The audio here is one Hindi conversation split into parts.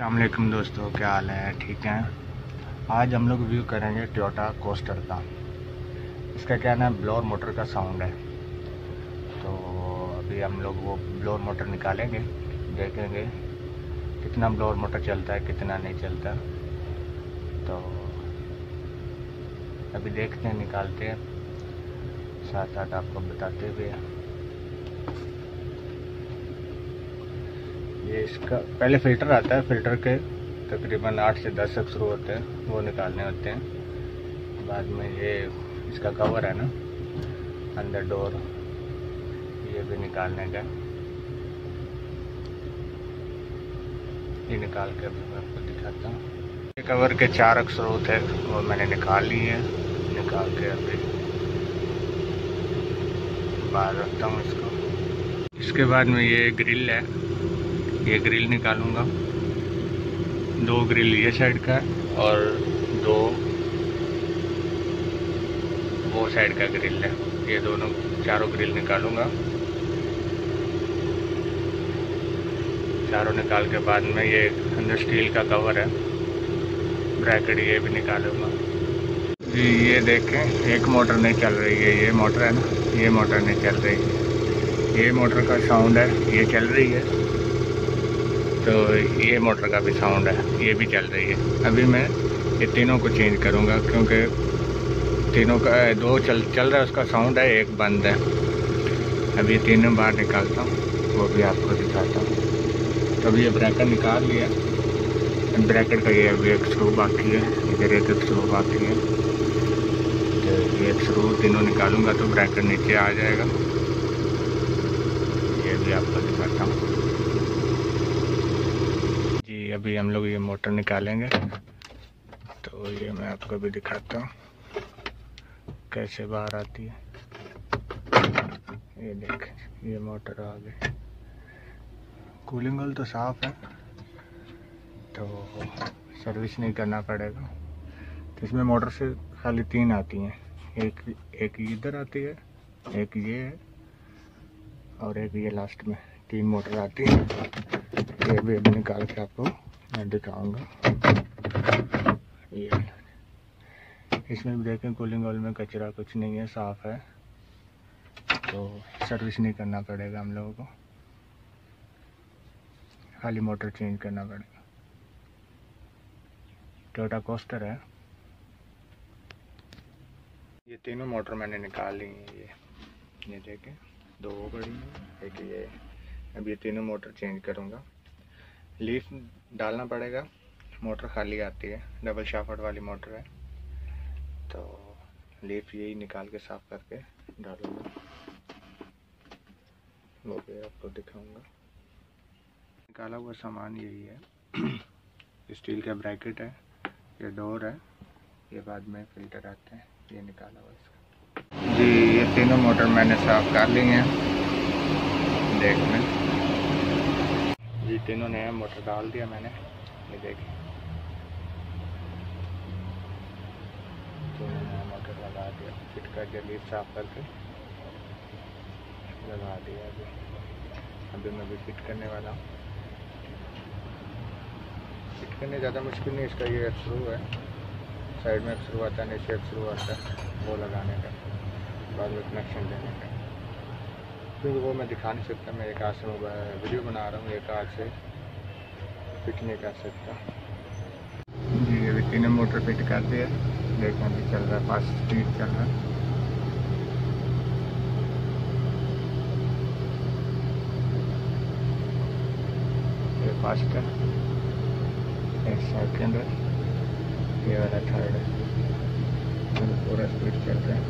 अल्लाम दोस्तों, क्या हाल है? ठीक है? आज हम लोग व्यू करेंगे टोयोटा कोस्टर का। इसका क्या ना ब्लोर मोटर का साउंड है। तो अभी हम लोग वो ब्लोर मोटर निकालेंगे, देखेंगे कितना ब्लोर मोटर चलता है, कितना नहीं चलता। तो अभी देखते हैं, निकालते हैं। साथ साथ आपको बताते हुए ये इसका पहले फ़िल्टर आता है, फ़िल्टर के तकरीबन आठ से दस अक्सर होते हैं, वो निकालने होते हैं। बाद में ये इसका कवर है ना, अंदर डोर, ये भी निकालने का ये निकाल के अभी मैं आपको दिखाता हूँ। ये कवर के चार अक्सरोत है, वो मैंने निकाल लिए हैं। निकाल के अभी बाहर रखता हूँ इसको। इसके बाद में ये ग्रिल है ये ग्रिल निकालूँगा। दो ग्रिल ये साइड का और दो वो साइड का ग्रिल है। ये दोनों चारों ग्रिल निकालूँगा। चारों निकाल के बाद में ये अंदर स्टील का कवर है। ब्रैकेट ये भी निकालूँगा। जी, ये देखें, एक मोटर नहीं चल रही है। ये मोटर है ना? ये मोटर नहीं चल रही। है ये मोटर का साउंड है। ये चल रही है। तो ये मोटर का भी साउंड है, ये भी चल रही है। अभी मैं ये तीनों को चेंज करूँगा, क्योंकि तीनों का दो चल चल रहा है, उसका साउंड है, एक बंद है। अभी ये तीनों बाहर निकालता हूँ, वो भी आपको दिखाता हूँ। तो अभी ये ब्रैकेट निकाल लिया। ब्रैकेट का ये अभी एक स्क्रू बाकी है, इधर एक स्क्रू बाकी है। तो ये एक स्क्रू तीनों निकालूँगा तो ब्रैकेट नीचे आ जाएगा। ये भी आपको दिखाता हूँ। अभी हम लोग ये मोटर निकालेंगे। तो ये मैं आपको भी दिखाता हूँ, कैसे बाहर आती है। ये देख, ये मोटर आ गई। कूलिंग ऑयल तो साफ़ है तो सर्विस नहीं करना पड़ेगा। तो इसमें मोटर से खाली तीन आती हैं, एक एक इधर आती है, एक ये है, और एक ये लास्ट में तीन मोटर आती है। ये भी अभी निकाल के आपको मैं दिखाऊँगा। ये। इसमें भी देखें कूलिंग ऑयल में कचरा कुछ नहीं है, साफ़ है। तो सर्विस नहीं करना पड़ेगा हम लोगों को। खाली मोटर चेंज करना पड़ेगा। टोटा कोस्टर है। ये तीनों मोटर मैंने निकाल ली हैं, ये। ये देखें, दो बड़ी एक ये। अब ये तीनों मोटर चेंज करूँगा। लीफ डालना पड़ेगा। मोटर खाली आती है। डबल शाफट वाली मोटर है। तो लीफ यही निकाल के साफ़ करके डालूँगा। वो भी आपको दिखाऊँगा। निकाला हुआ सामान यही है। स्टील का ब्रैकेट है। ये डोर है। ये बाद में फ़िल्टर आते हैं। ये निकाला हुआ इसका। जी, ये तीनों मोटर मैंने साफ़ कर ली हैं। देख जी तीनों नया मोटर डाल दिया मैंने। ये देखिए। तीनों नया मोटर लगा दिया। फिट कर लीड साफ़ करके लगा दिया अभी। अभी मैं भी फिट करने वाला हूँ। फिट करने ज़्यादा मुश्किल नहीं इसका ये एक्सरू है। साइड में एक्सरू आता है, नीचे एक्सरू आता है, वो लगाने का, बाद में कनेक्शन देने का। क्योंकि वो मैं दिखा नहीं सकता मैं एक हाथ से वीडियो बना रहा हूँ एक हाथ से। फिट नहीं कर सकता। जी अभी तीनों मोटर फिट कर दिया। देखना अभी चल रहा है फास्ट स्पीड चल रहा है। फास्ट है। एक सेकेंड है ये वाला थर्ड है। पूरा स्पीड चल रहा है।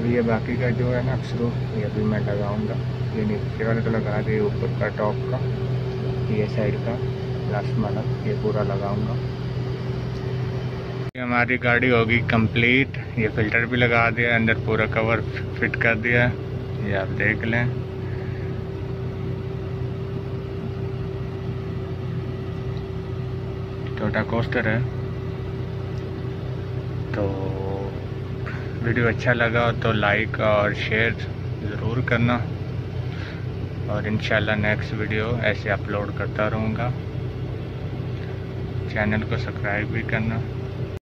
अभी ये बाकी का जो है ना अक्सर ये अभी मैं लगाऊँगा। ये नीचे वाले तो लगा दिए ऊपर का, टॉप का, ये साइड का लास्ट वाला, ये पूरा लगाऊँगा। ये हमारी गाड़ी होगी कंप्लीट ये फ़िल्टर भी लगा दिया, अंदर पूरा कवर फिट कर दिया, ये आप देख लें। छोटा कोस्टर है। तो वीडियो अच्छा लगा तो लाइक और शेयर ज़रूर करना। और इन नेक्स्ट वीडियो ऐसे अपलोड करता रहूँगा। चैनल को सब्सक्राइब भी करना।